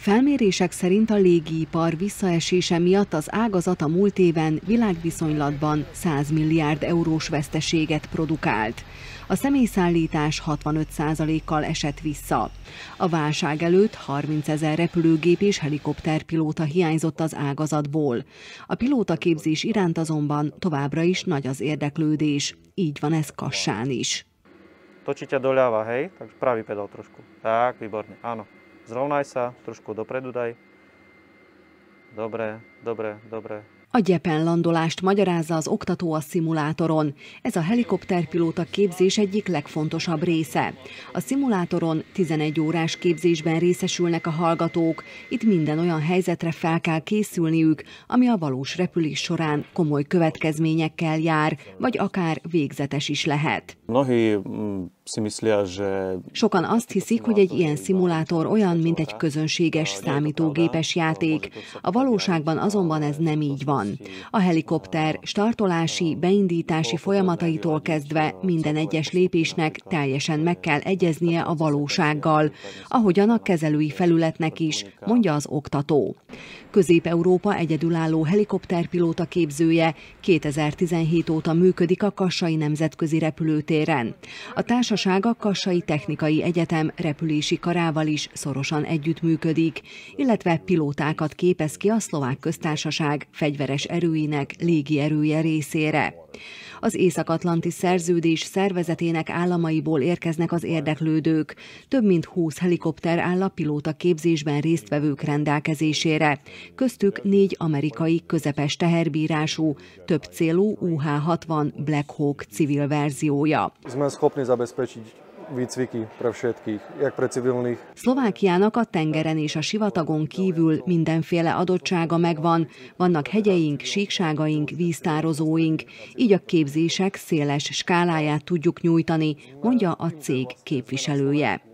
Felmérések szerint a légipar visszaesése miatt az ágazat a múlt éven világviszonylatban 100 milliárd eurós veszteséget produkált. A személyszállítás 65%-kal esett vissza. A válság előtt 30 ezer repülőgép és helikopterpilóta hiányzott az ágazatból. A pilótaképzés iránt azonban továbbra is nagy az érdeklődés. Így van ez Kassán is. Točíte doľava, hej? Takže pravý pedál trošku. Tak, výborne, áno. Zrovnaj sa, trošku dopredu daj. Dobre, dobre, dobre. A gyepen landolást magyarázza az oktató a szimulátoron. Ez a helikopterpilóta képzés egyik legfontosabb része. A szimulátoron 11 órás képzésben részesülnek a hallgatók. Itt minden olyan helyzetre fel kell készülniük, ami a valós repülés során komoly következményekkel jár, vagy akár végzetes is lehet. Mm, Sokan azt hiszik, hogy egy ilyen szimulátor olyan, mint egy közönséges számítógépes játék. A valóságban azonban ez nem így van. A helikopter startolási, beindítási folyamataitól kezdve minden egyes lépésnek teljesen meg kell egyeznie a valósággal, ahogyan a kezelői felületnek is, mondja az oktató. Közép-Európa egyedülálló helikopterpilóta képzője 2017 óta működik a Kassai Nemzetközi Repülőtéren. A társaság a Kassai Technikai Egyetem repülési karával is szorosan együttműködik, illetve pilótákat képez ki a szlovák köztársaság fegyveres erőinek légierője részére. Az Észak-Atlanti Szerződés szervezetének államaiból érkeznek az érdeklődők. Több mint 20 helikopter áll a pilóta képzésben résztvevők rendelkezésére. Köztük négy amerikai közepes teherbírású, több célú UH-60 Black Hawk civil verziója výcviky pre všetkých, jak pre civilných. Szlovákiának a tengeren és a sivatagon kívül mindenféle adottsága megvan. Vannak hegyeink, síkságaink, víztározóink, így a képzések széles skáláját tudjuk nyújtani, mondja a cég képviselője.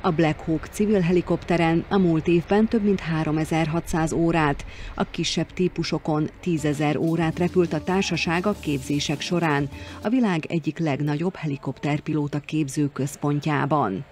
A Black Hawk civil helikopteren a múlt évben több mint 3600 órát, a kisebb típusokon 10.000 órát repült a társaság a képzések során, a világ egyik legnagyobb helikopterpilóta képző központjában.